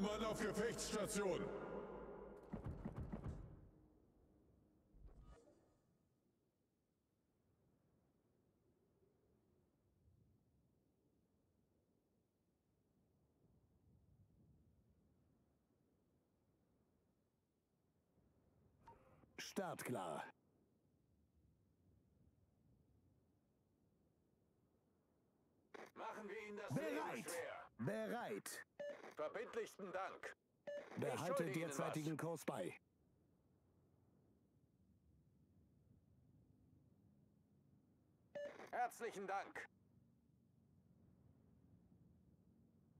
Alle Mann auf Gefechtsstation! Startklar. Machen wir Ihnen das Leben Bereit. Bereit. Verbindlichsten Dank. Behalte derzeitigen Kurs bei. Herzlichen Dank.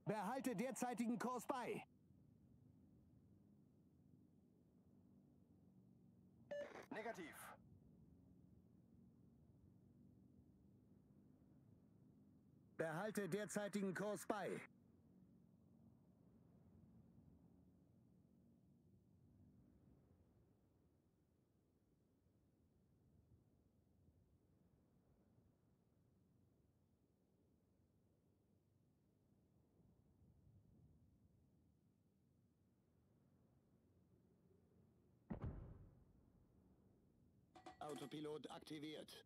Behalte derzeitigen Kurs bei. Negativ. Behalte derzeitigen Kurs bei. Autopilot aktiviert.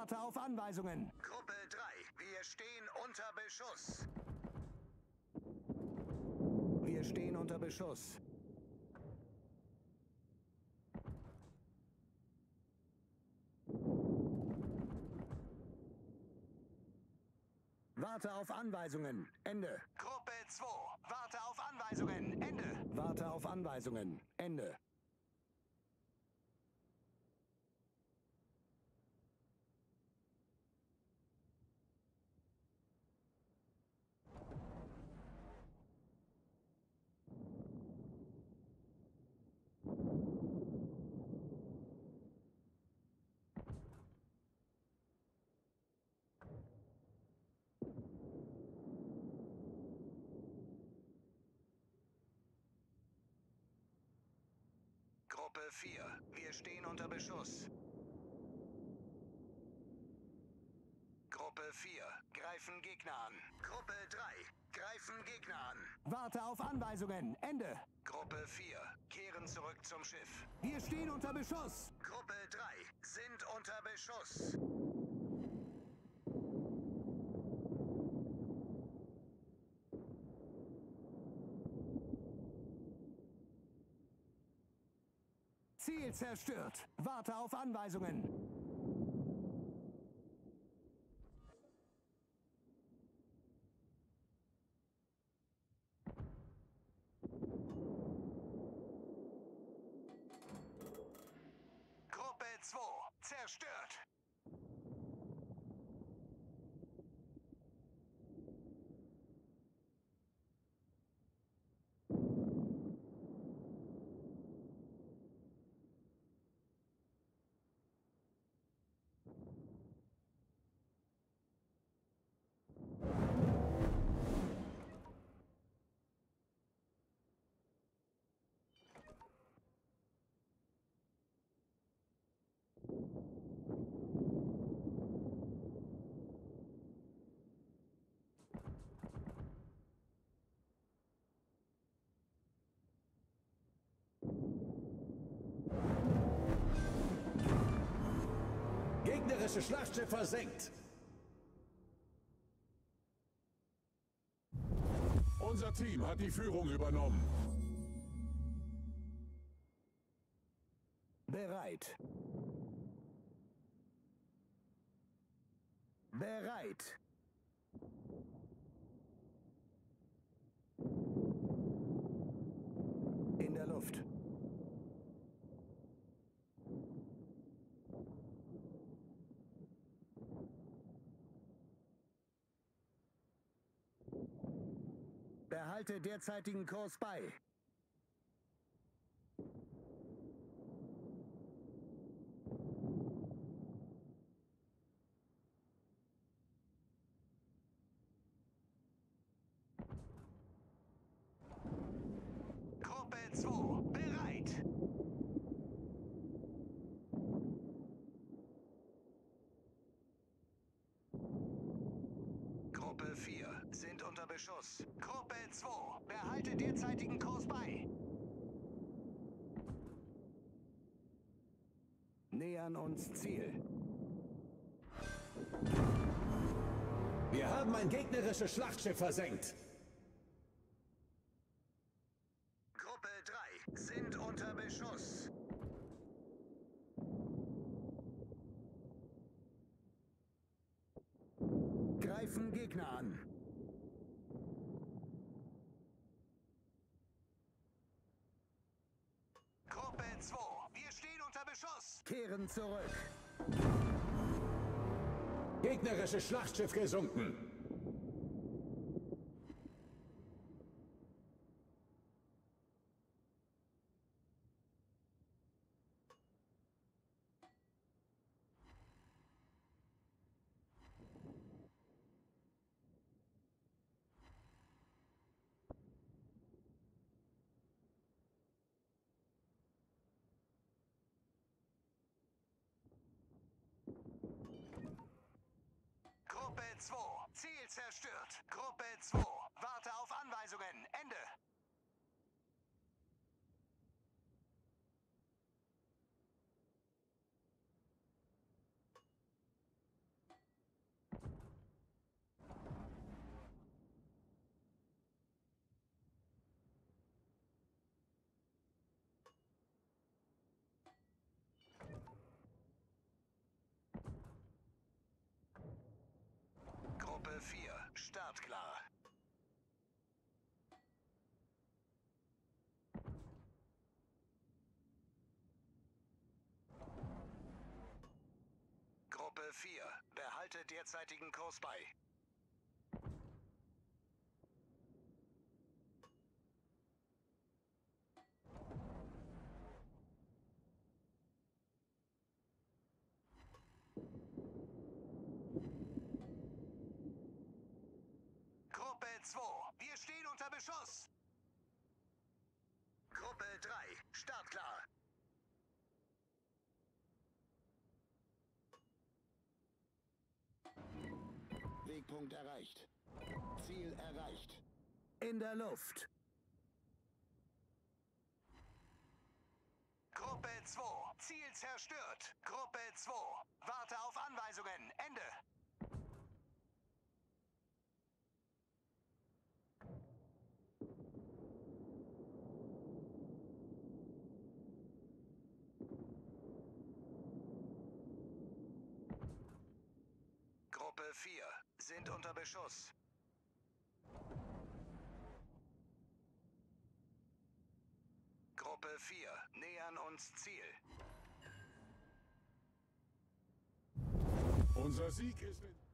Warte auf Anweisungen. Gruppe 3, wir stehen unter Beschuss. Wir stehen unter Beschuss. Warte auf Anweisungen. Ende. Gruppe 2, warte auf Anweisungen. Ende. Warte auf Anweisungen. Ende. Gruppe 4, wir stehen unter Beschuss. Gruppe 4, greifen Gegner an. Gruppe 3, greifen Gegner an. Warte auf Anweisungen. Ende. Gruppe 4, kehren zurück zum Schiff. Wir stehen unter Beschuss. Gruppe 3, sind unter Beschuss. Ziel zerstört. Warte auf Anweisungen. Gegnerische Schlachtschiff versenkt. Unser Team hat die Führung übernommen. Bereit. Bereit. In der Luft. Behalte derzeitigen Kurs bei. Gruppe 2, bereit. Gruppe 4 sind unter Beschuss. Gruppe 2, behalte derzeitigen Kurs bei. Nähern uns Ziel. Wir haben ein gegnerisches Schlachtschiff versenkt. Gruppe 3 sind unter Beschuss. Greifen Gegner an. Gruppe 2, wir stehen unter Beschuss. Kehren zurück. Gegnerisches Schlachtschiff gesunken. Gruppe 2, Ziel zerstört. Gruppe 2, warte auf Anweisungen. Ende. Gruppe 4, startklar. Gruppe 4, behalte derzeitigen Kurs bei. Gruppe 2, wir stehen unter Beschuss. Gruppe 3, startklar. Wegpunkt erreicht. Ziel erreicht. In der Luft. Gruppe 2, Ziel zerstört. Gruppe 2, warte auf Anweisungen. Ende. Gruppe 4 sind unter Beschuss. Gruppe 4 nähern uns Ziel. Unser Sieg ist.